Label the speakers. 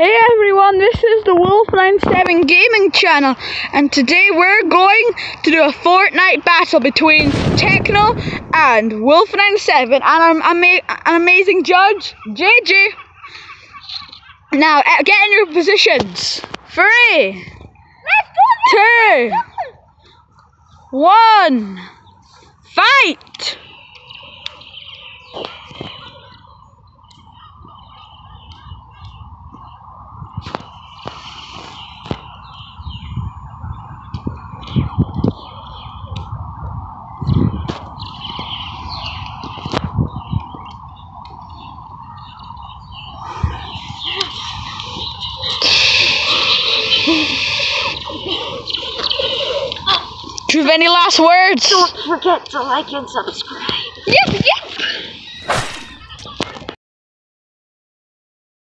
Speaker 1: Hey everyone, this is the Wolf97 Gaming Channel, and today we're going to do a Fortnite battle between Techno and Wolf97 and our ama an amazing judge, JJ. Now, uh, get in your positions. Three, two, one, fight! Do you have any last words?
Speaker 2: Don't forget to like and subscribe.